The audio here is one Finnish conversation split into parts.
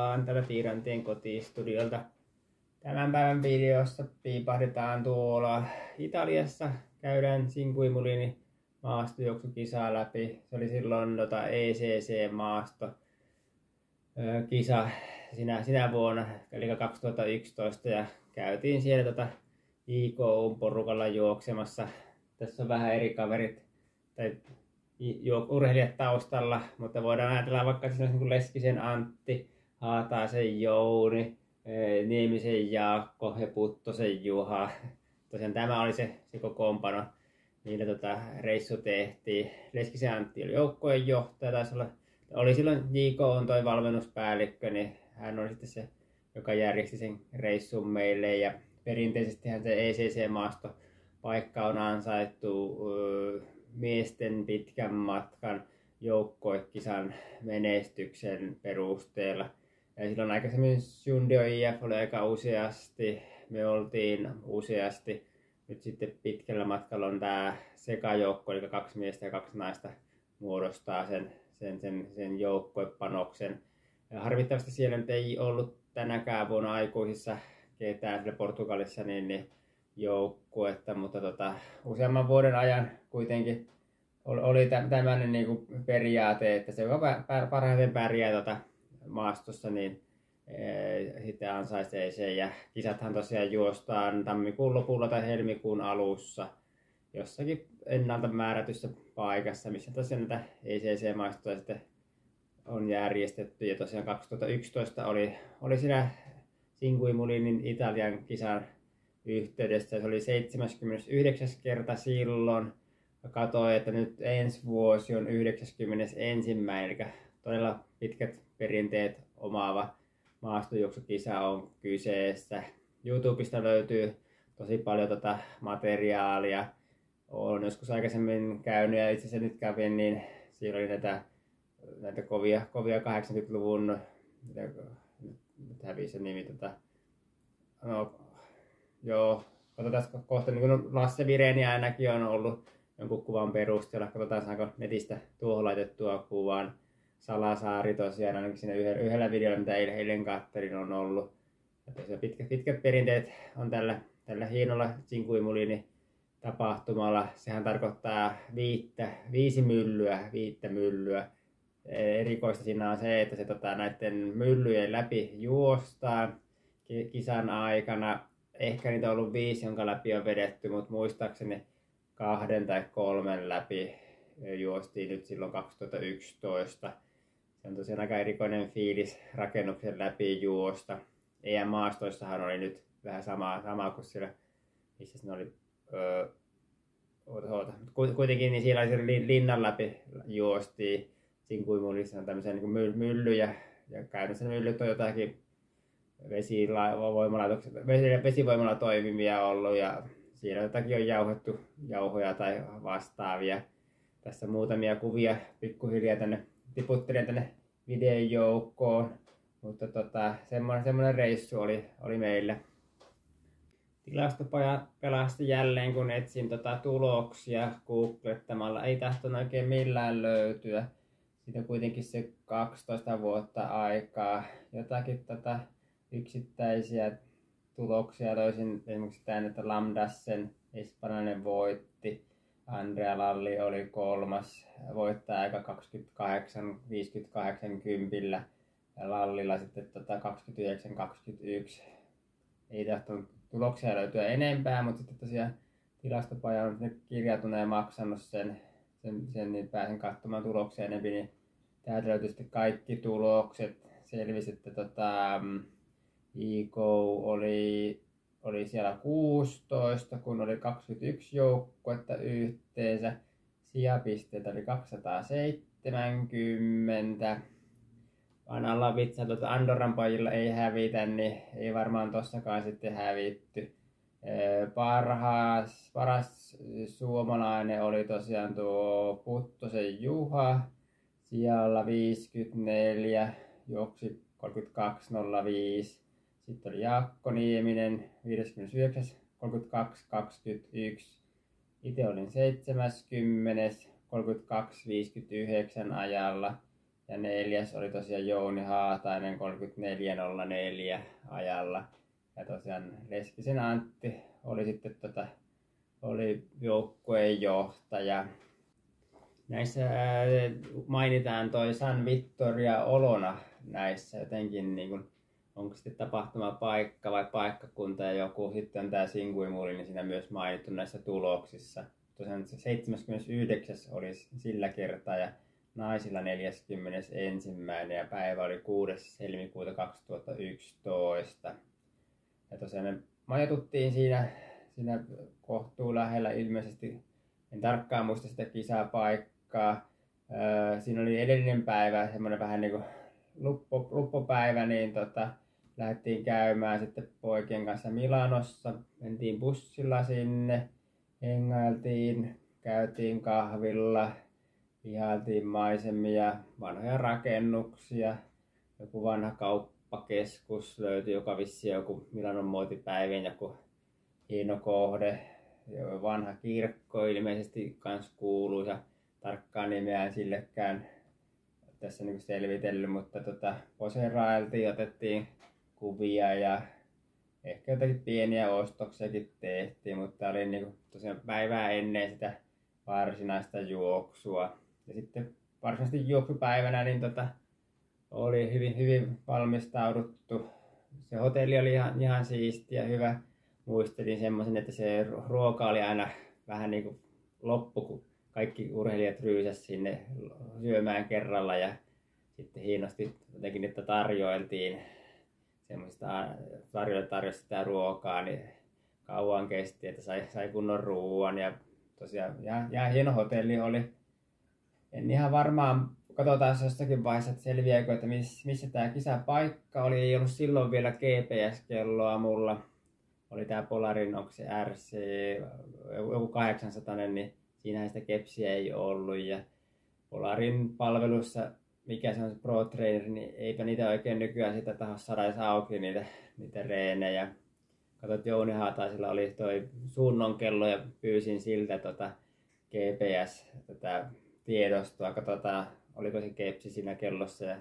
Vaan täällä Tiirantien kotistudiolta. Tämän päivän videossa piipahdetaan tuolla Italiassa. Käydään Cinquimulini maastojuoksukisaa läpi. Se oli silloin tota ECC-maasto kisa sinä, sinä vuonna, eli 2011, ja käytiin siellä tota IKU-porukalla juoksemassa. Tässä on vähän eri kaverit tai urheilijat taustalla, mutta voidaan ajatella vaikka siinä niin Leskisen Antti, Haataisen Jouni, e, Niemisen Jaakko ja Puttosen Juha. Tosiaan tämä oli se, se kokoonpano, millä tota reissu tehtiin. Leskisen Antti oli joukkojen johtaja, taisi olla, oli silloin JK on toi valmennuspäällikkö, niin hän oli sitten se, joka järjesti sen reissun meille ja perinteisesti se ECC-maasto paikka on ansaittu miesten pitkän matkan joukkoekisan menestyksen perusteella. Ja silloin aikaisemmin Sundio IF oli aika useasti, me oltiin useasti. Nyt sitten pitkällä matkalla on tämä sekajoukko, eli kaksi miestä ja kaksi naista muodostaa sen, sen, sen, sen joukkoepanoksen. Ja harvittavasti siellä nyt ei ollut tänäkään vuonna aikuisissa ketään Portugalissa, niin, niin joukkuetta, mutta tota, useamman vuoden ajan kuitenkin oli tämmöinen niin periaate, että se joka parhaiten pärjää tota maastossa, niin e, sitten ansaitsee sen. Ja kisathan tosiaan juostaan tammikuun lopulla tai helmikuun alussa jossakin ennalta määrätyssä paikassa, missä tosiaan näitä ECC-maistoja sitten on järjestetty. Ja tosiaan 2011 oli, oli siinä Cinquimulinin Italian kisan yhteydessä. Se oli 79. kerta silloin. Katoin, että nyt ensi vuosi on 91. eli todella pitkät perinteet omaava maastojuoksukisa on kyseessä. YouTubesta löytyy tosi paljon tota materiaalia. Olen joskus aikaisemmin käynyt ja itse asiassa nyt kävin, niin siellä oli näitä, näitä kovia, kovia 80-luvun, nyt hävisi se nimi, tota, no, Joo, katsotaan kohta, niin kuin Lasse Vireni ainakin on ollut jonkun kuvan perusteella. Katsotaan saanko netistä tuohon laitettua kuvan. Salasaari tosiaan ainakin siinä yhdellä, yhdellä videolla, mitä eilen, eilen kattelin, on ollut. Ja tosiaan pitkät, pitkät perinteet on tällä, tällä hienolla Cinquimulini tapahtumalla. Sehän tarkoittaa viittä, viisi myllyä, viittä myllyä. Erikoista siinä on se, että se tota, näiden myllyjen läpi juostaan kisan aikana ehkä niitä on ollut viisi, jonka läpi on vedetty, mutta muistaakseni kahden tai kolmen läpi juostiin nyt silloin 2011. Se on tosiaan aika erikoinen fiilis rakennuksen läpi juosta. EM maastoissahan oli nyt vähän samaa, samaa kuin siellä, missä ne oli, öö, oota, oota. kuitenkin niin siellä oli linnan läpi juostiin. Sinkuimulissa on tämmöisiä niin myllyjä, ja käytännössä myllyt on jotakin vesivoimalla toimimia ollut ja siinä jotakin on jauhettu jauhoja tai vastaavia. Tässä muutamia kuvia pikkuhiljaa tänne tiputtelen tänne videon joukkoon. Mutta tota, semmoinen, semmoinen reissu oli, oli meillä. Tilastopaja pelasti jälleen, kun etsin tota tuloksia googlettamalla. Ei tahtonut oikein millään löytyä. Siitä kuitenkin se 12 vuotta aikaa. Jotakin tota, yksittäisiä tuloksia löysin esimerkiksi tämän, että Lambdassen espanjainen voitti. Andrea Lalli oli kolmas voittaja aika 28, 58 kympillä. Ja Lallilla sitten tota 29, 21. Ei tahtonut tuloksia löytyä enempää, mutta sitten tosiaan tilastopaja on kirjautunut ja maksanut sen, sen, sen niin pääsen katsomaan tuloksia enemmän, niin täältä löytyy sitten kaikki tulokset. Selvisi, että tota, IK oli, oli siellä 16, kun oli 21 joukkuetta yhteensä. Sijapisteitä oli 270. Vanhalla vitsa, tuota Andorran pojilla ei hävitä, niin ei varmaan tossakaan sitten hävitty. Parhaas, paras suomalainen oli tosiaan tuo Puttosen Juha, siellä 54, juoksi 32.05. Sitten oli Jaakko Nieminen 59, 32, 21. Itse olin 70, 32, 59 ajalla. ja neljäs oli tosiaan Jouni Haatainen 34.04 ajalla. Ja tosiaan Leskisen Antti oli sitten tota, oli joukkueen johtaja. Näissä mainitaan toi San Vittoria Olona näissä jotenkin niin kuin, onko sitten tapahtumapaikka vai paikkakunta ja joku sitten on tämä Singuimuli, niin siinä myös mainittu näissä tuloksissa. Tosiaan 79. oli sillä kertaa ja naisilla 41. ja päivä oli 6. helmikuuta 2011. Ja tosiaan me majoituttiin siinä, siinä kohtuu lähellä ilmeisesti, en tarkkaan muista sitä kisapaikkaa. Öö, siinä oli edellinen päivä, semmoinen vähän niin kuin luppo, luppopäivä, niin tota, lähdettiin käymään sitten poikien kanssa Milanossa. Mentiin bussilla sinne, hengailtiin, käytiin kahvilla, ihailtiin maisemia, vanhoja rakennuksia, joku vanha kauppakeskus löytyi, joka vissi joku Milanon muotipäivien joku hieno kohde, vanha kirkko ilmeisesti kans kuuluisa, tarkkaan nimeään sillekään tässä niin selvitellyt, mutta tota, poserailtiin, otettiin kuvia ja ehkä jotakin pieniä ostoksiakin tehtiin, mutta oli niin kuin, tosiaan päivää ennen sitä varsinaista juoksua. Ja sitten varsinaisesti juoksupäivänä niin tota, oli hyvin, hyvin valmistauduttu. Se hotelli oli ihan, ihan siisti ja hyvä. Muistelin semmoisen, että se ruoka oli aina vähän niin kuin loppu, kun kaikki urheilijat ryysäs sinne syömään kerralla ja sitten hienosti jotenkin, että tarjoiltiin semmoista tarjolle tarjosi sitä ruokaa, niin kauan kesti, että sai, sai kunnon ruoan ja tosiaan ihan, ihan hieno hotelli oli. En ihan varmaan, katsotaan jossakin vaiheessa, että selviääkö, että miss, missä tämä kisapaikka oli. Ei ollut silloin vielä GPS-kelloa mulla. Oli tämä Polarin, onko se RC, joku 800, niin siinähän sitä kepsiä ei ollut. Ja Polarin palvelussa mikä se on se Pro Trainer, niin eipä niitä oikein nykyään sitä taho saada edes auki niitä, niitä reenejä. Katsot Jouni Haataisilla oli toi suunnon kello ja pyysin siltä tota GPS tätä tiedostoa. Katsotaan, oliko se kepsi siinä kellossa ja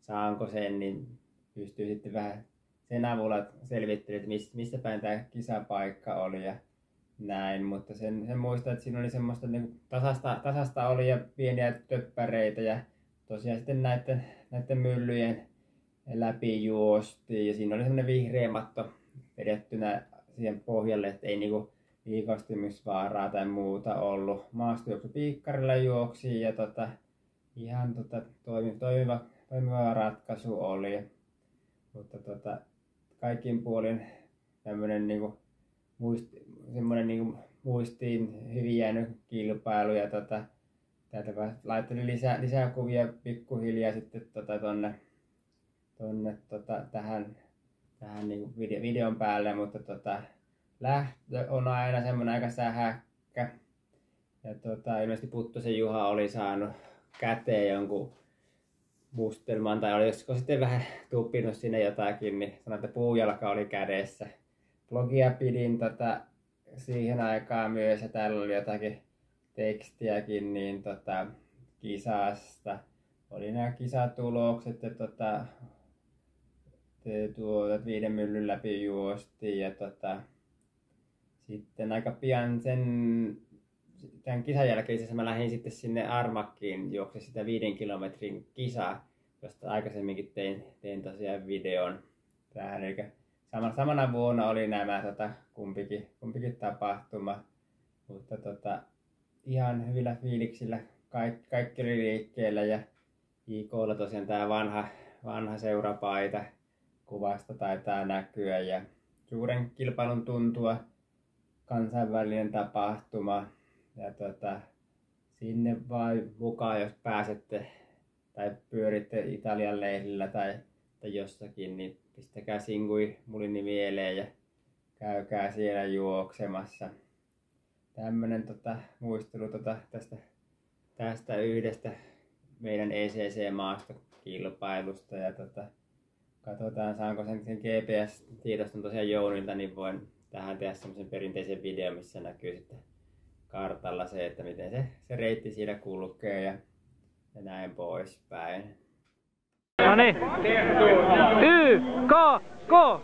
saanko sen, niin pystyy sitten vähän sen avulla selvittelemään, että missä päin tämä kisapaikka oli ja näin, mutta sen, sen muistan, että siinä oli semmoista niin tasasta, tasasta oli ja pieniä töppäreitä ja tosiaan sitten näiden, näiden myllyjen läpi juostiin ja siinä oli semmoinen vihreä matto vedettynä siihen pohjalle, että ei niinku liikastumisvaaraa tai muuta ollut. piikkarilla juoksi ja tota, ihan tota, toimiva, toimiva, toimiva ratkaisu oli. Mutta tota, kaikin puolin tämmöinen niinku muisti, semmoinen niinku muistiin hyvin jäänyt kilpailu ja tota, täältä laittelin lisää, lisää kuvia pikkuhiljaa sitten tota tonne, tonne tota, tähän, tähän niin video, videon päälle, mutta tota, lähtö on aina semmoinen aika sähäkkä. Ja tota, ilmeisesti Puttosen Juha oli saanut käteen jonkun mustelman, tai olisiko sitten vähän tuppinut sinne jotakin, niin sanoin, että puujalka oli kädessä. Blogia pidin tota, siihen aikaan myös, ja täällä oli jotakin tekstiäkin niin tota, kisasta. Oli nämä kisatulokset ja tota, te, tuota, viiden myllyn läpi juostiin ja tota, sitten aika pian sen tämän kisan jälkeen mä lähdin sitten sinne Armakkiin juokse sitä viiden kilometrin kisaa, josta aikaisemminkin tein, tein tosiaan videon tähän. Eli samana, samana vuonna oli nämä tota, kumpikin, kumpikin tapahtuma, mutta tota, ihan hyvillä fiiliksillä. Kaik, kaikki oli liikkeellä ja IKlla tosiaan tämä vanha, vanha seurapaita kuvasta taitaa näkyä ja suuren kilpailun tuntua kansainvälinen tapahtuma ja tota, sinne vai mukaan, jos pääsette tai pyöritte Italian lehdillä tai, tai jossakin, niin pistäkää singui mulini mieleen ja käykää siellä juoksemassa tämmönen tota, muistelu tota, tästä, tästä yhdestä meidän ECC-maastokilpailusta ja tota, katsotaan saanko sen, sen GPS-tiedoston tosiaan Jounilta, niin voin tähän tehdä semmoisen perinteisen video, missä näkyy sitten kartalla se, että miten se, se reitti siinä kulkee ja, ja näin poispäin. No niin. Y, K, K.